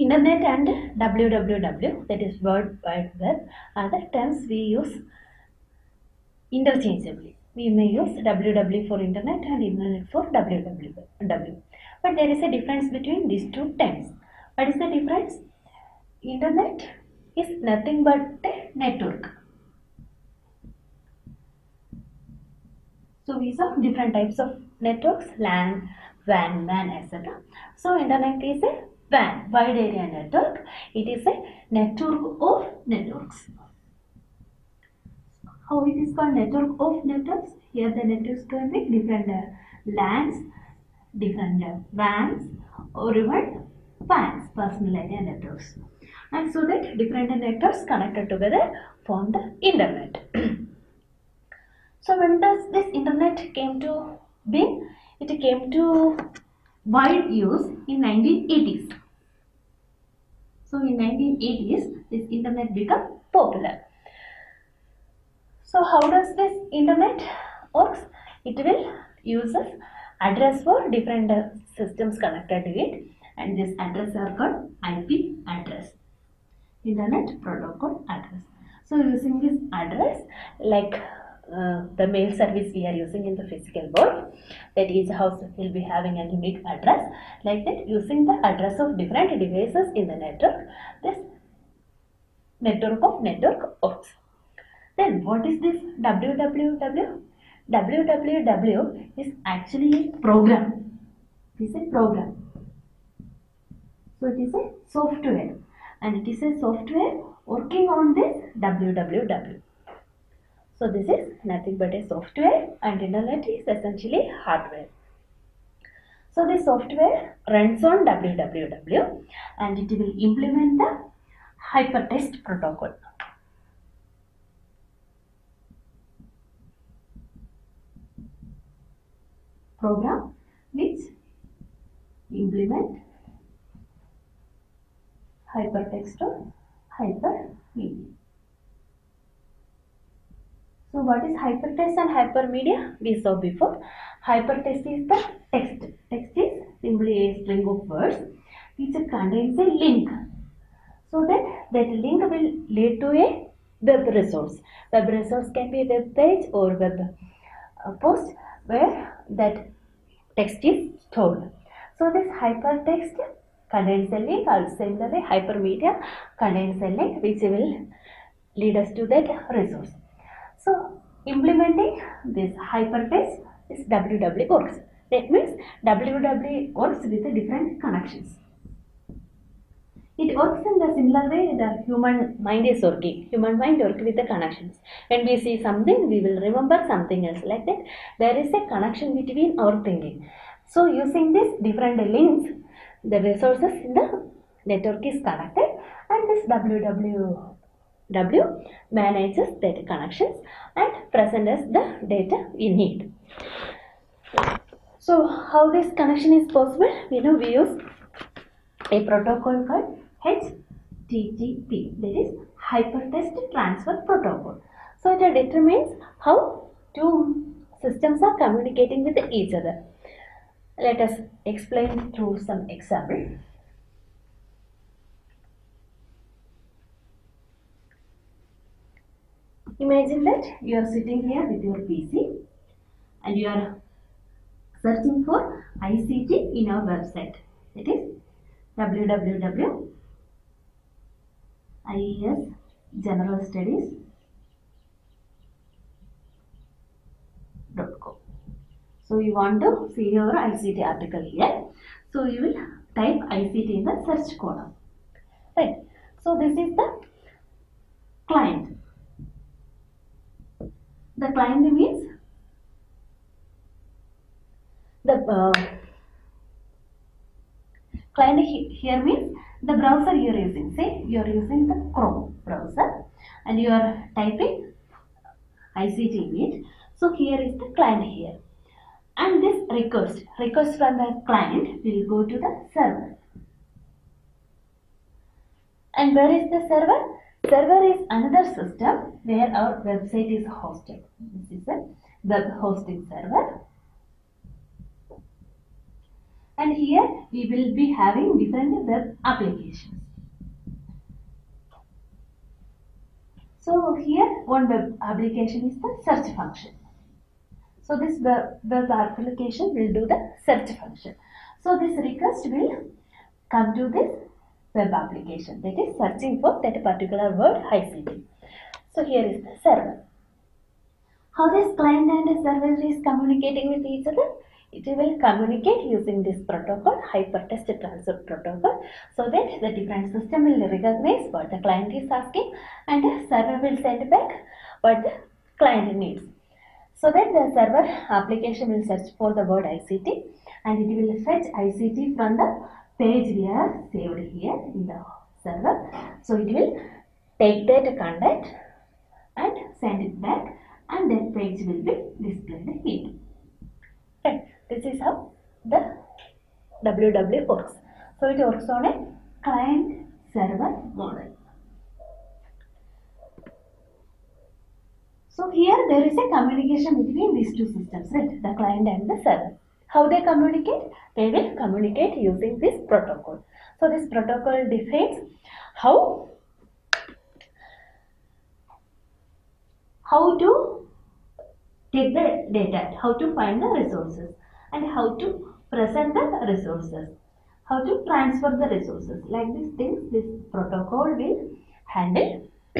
Internet and www, that is World Wide Web, are the terms we use interchangeably. We may use www for internet and internet for www. But there is a difference between these two terms. What is the difference? Internet is nothing but a network. So we saw different types of networks, LAN, WAN, MAN, etc. So internet is a WAN, wide area network. It is a network of networks. How it is called network of networks? Here the networks can be different uh, LANs, different uh, WANs, or even PANs, personal area networks. And so that different networks connected together form the internet. so when does this internet came to being? It came to wide use in 1980s. So in 1980s, this internet became popular. So how does this internet works? It will uses address for different uh, systems connected to it and this address are called IP address. Internet protocol address. So using this address like uh, the mail service we are using in the physical world. That each house will be having a unique address. Like that using the address of different devices in the network. This network of network works. Then what is this? Www www is actually a program. It is a program. So it is a software. And it is a software working on this www so this is nothing but a software and internet is essentially hardware. So this software runs on www and it will implement the hypertext protocol. Program which implement hypertext or hypermedia. So what is hypertext and hypermedia? We saw before. Hypertext is the text. Text is simply a string of words which contains a link. So that that link will lead to a web resource. Web resource can be a web page or web uh, post where that text is stored. So this hypertext contains a link or similarly hypermedia contains a link which will lead us to that resource. So implementing this hypertext is WW works. That means WW works with the different connections. It works in the similar way the human mind is working. Human mind works with the connections. When we see something, we will remember something else like that. There is a connection between our thinking. So using this different links, the resources in the network is connected and this WW W manages data connections and presents the data we need. So how this connection is possible? We know we use a protocol called HTTP that is Hypertext Transfer Protocol. So it determines how two systems are communicating with each other. Let us explain through some example. Imagine that you are sitting here with your PC and you are searching for ICT in our website. It is www.ies general studies. So you want to see your ICT article here. So you will type ICT in the search column. Right. So this is the client. The client means the uh, client here means the browser you are using. Say you are using the Chrome browser and you are typing ICT in. So here is the client here. And this request, request from the client will go to the server. And where is the server? Server is another system where our website is hosted. This is a web hosting server. and here we will be having different web applications. So here one web application is the search function. So this web, web application will do the search function. So this request will come to this web application that is searching for that particular word ICT. So here is the server. How this client and the server is communicating with each other? It will communicate using this protocol, hypertext transfer protocol, so that the different system will recognize what the client is asking and the server will send back what the client needs. So that the server application will search for the word ICT and it will fetch ICT from the page we have saved here in the server. So it will take that content and send it back and that page will be displayed here. This is how the WW works. So it works on a client server model. So here there is a communication between these two systems, right? The client and the server. How they communicate? They will communicate using this protocol. So this protocol defines how how to take the data, how to find the resources and how to present the resources, how to transfer the resources. Like these things, this protocol will handle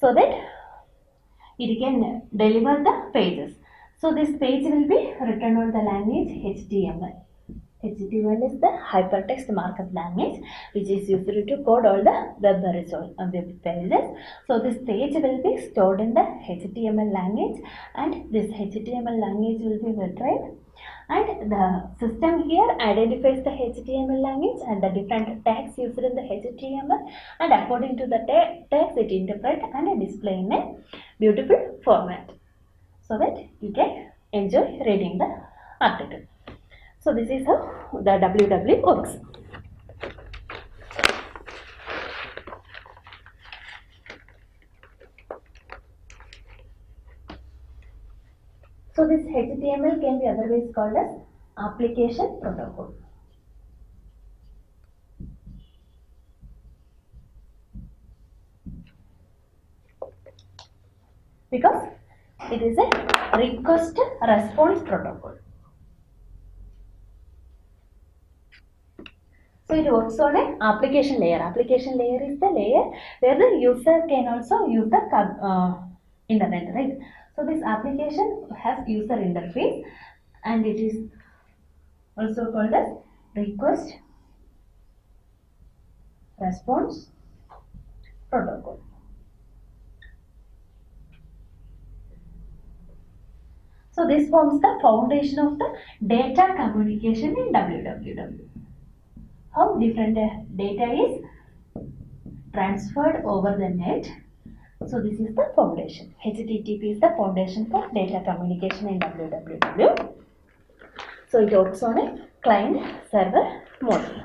so that it can deliver the pages. So this page will be written on the language HTML. HTML is the hypertext markup language which is used to code all the web resource uh, web pages. So this page will be stored in the HTML language and this HTML language will be retrieved and the system here identifies the HTML language and the different tags used in the HTML and according to the ta- tags it interprets and displays in a beautiful format so that you can enjoy reading the article. So this is how the WW works. So this HTML can be otherwise called as application protocol. It is a request response protocol. So it works on an application layer. Application layer is the layer where the user can also use the uh, internet, right? So this application has user interface and it is also called as request response protocol. So this forms the foundation of the data communication in www. How different data is transferred over the net. So this is the foundation. HTTP is the foundation for data communication in www. So it works on a client server model.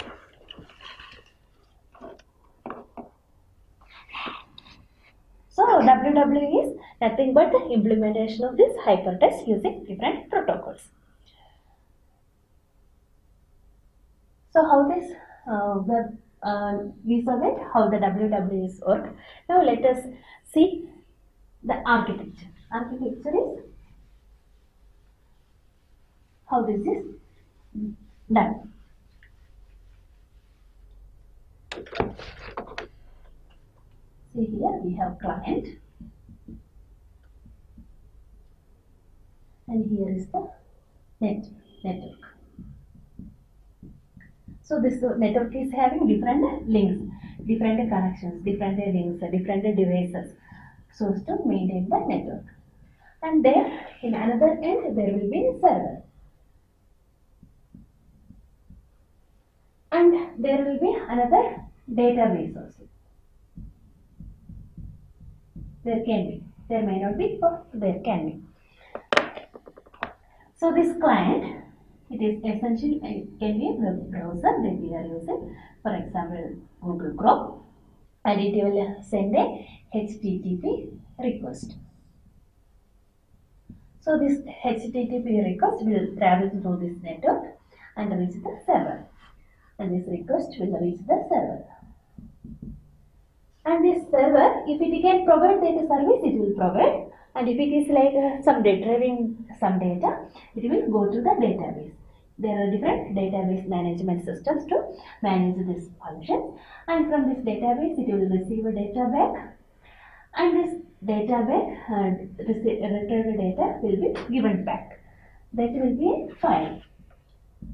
So WW is nothing but the implementation of this hypertext using different protocols. So how this uh, web uh, we saw how the WWs work. Now let us see the architecture. Architecture is how this is done. See here we have client and here is the net network. So this network is having different links, different connections, different links, different devices so as to maintain the network. And there in another end there will be a server. And there will be another database also. There can be. There may not be, but there can be. So this client, it is essentially it can be a web browser that we are using. For example, Google Chrome, and it will send a HTTP request. So this HTTP request will travel through this network and reach the server. And this request will reach the server. And this server, if it can provide data service, it will provide. And if it is like uh, some retrieving some data, it will go to the database. There are different database management systems to manage this function. And from this database, it will receive a data back. And this data back, uh, retrieved data will be given back. That will be a file.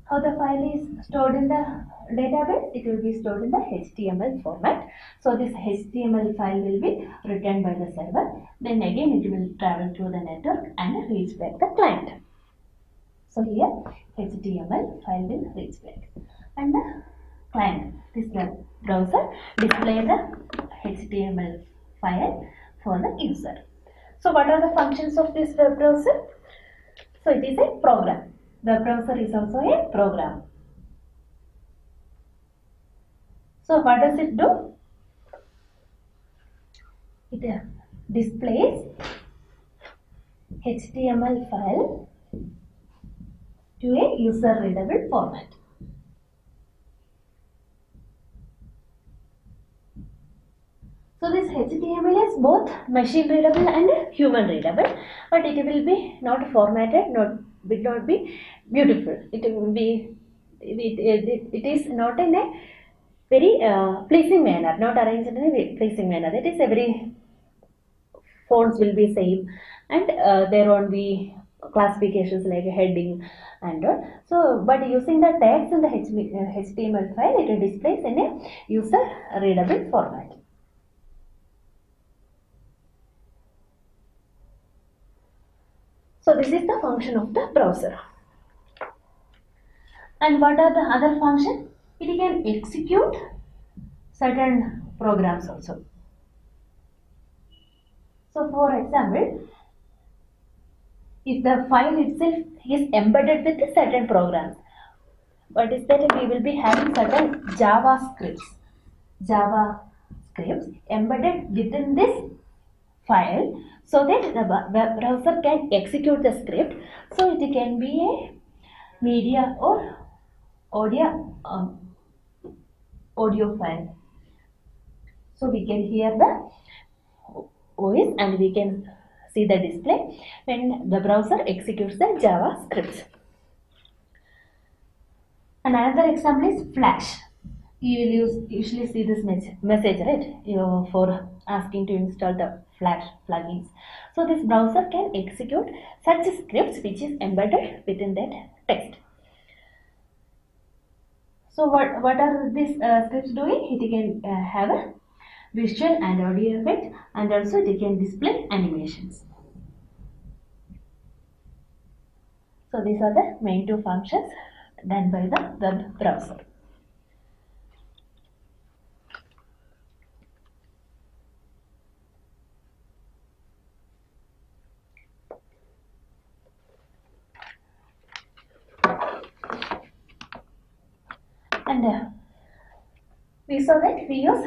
How the file is stored in the database? It will be stored in the HTML format. So this HTML file will be written by the server. Then again it will travel through the network and reach back the client. So here HTML file will reach back. And the client, this browser display the HTML file for the user. So what are the functions of this web browser? So it is a program. The browser is also a program. So what does it do? It uh, displays HTML file to a user readable format. So this HTML is both machine readable and human readable, but it will be not formatted, not will not be beautiful. It will be it, it, it is not in a very uh, pleasing manner, not arranged in a pleasing manner. That is every very fonts will be same, and uh, there won't be classifications like heading and all. So, but using the tags in the HTML file, it displays in a user readable format. So this is the function of the browser. And what are the other functions? It can execute certain programs also. So for example, if the file itself is embedded with certain programs, what is that we will be having certain JavaScripts, Java scripts embedded within this file so that the web browser can execute the script. So it can be a media or audio um, audio file. So we can hear the voice and we can see the display when the browser executes the JavaScript. Another example is Flash. You will usually see this message, message right you, for asking to install the Flash plugins. So this browser can execute such scripts which is embedded within that text. So what, what are these uh, scripts doing? It can uh, have a visual and audio effect and also it can display animations. So these are the main two functions done by the web browser. And uh, saw that we use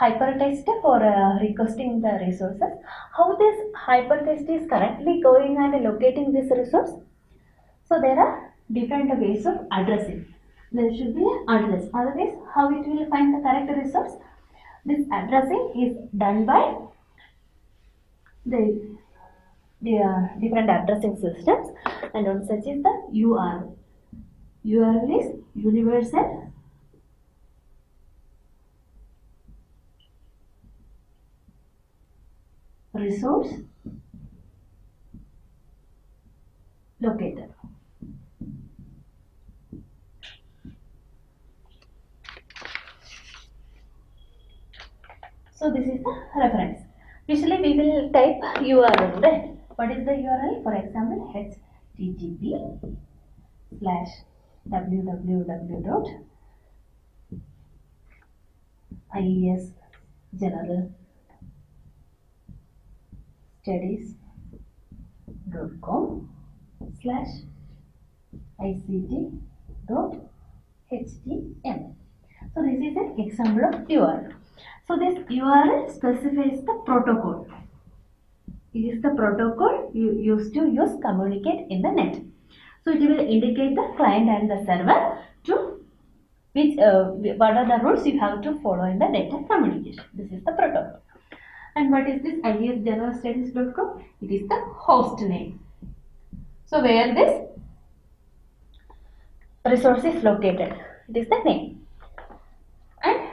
hypertext for uh, requesting the resources. How this hypertext is currently going and locating this resource? So there are different ways of addressing. There should be an address. Otherwise, how it will find the correct resource? This addressing is done by the, the uh, different addressing systems and one such is the URL. URL is universal resource locator. So this is the reference. Usually we will type URL, right? What is the URL? For example, http slash www dot ies general studies.com slash ict dot html. So this is an example of URL. So this URL specifies the protocol. it is the protocol you use to use communicate in the net. So it will indicate the client and the server to which uh, what are the rules you have to follow in the data communication. This is the protocol. And what is this iesgeneralstudies.com? It is the host name. So where this resource is located, it is the name. And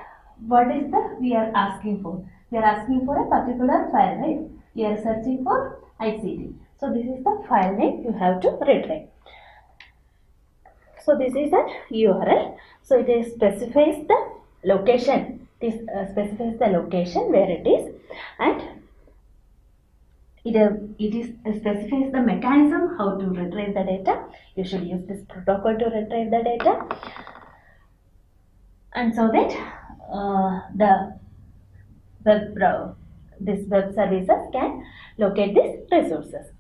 what is the we are asking for? We are asking for a particular file, right? We are searching for ICT. So this is the file name you have to retrieve. So this is an URL. So it specifies the location. This uh, specifies the location where it is and it, uh, it is uh, specifies the mechanism how to retrieve the data. You should use this protocol to retrieve the data and so that uh, the web brow- this web services can locate these resources.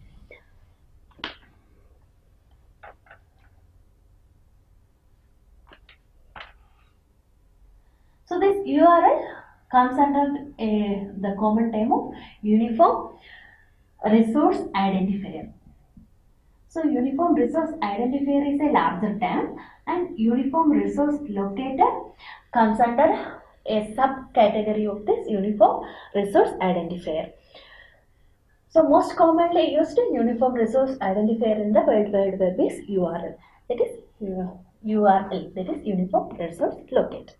So this URL comes under a, the common term of Uniform Resource Identifier. So Uniform Resource Identifier is a larger term and Uniform Resource Locator comes under a subcategory of this Uniform Resource Identifier. So most commonly used in Uniform Resource Identifier in the World Wide Web is URL. That is uh, URL. That is Uniform Resource Locator.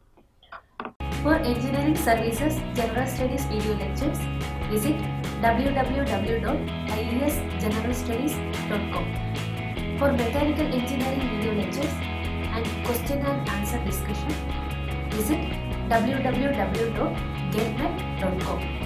For engineering services general studies video lectures, visit www.iesgeneralstudies.com. For mechanical engineering video lectures and question and answer discussion, visit www.getnet.com.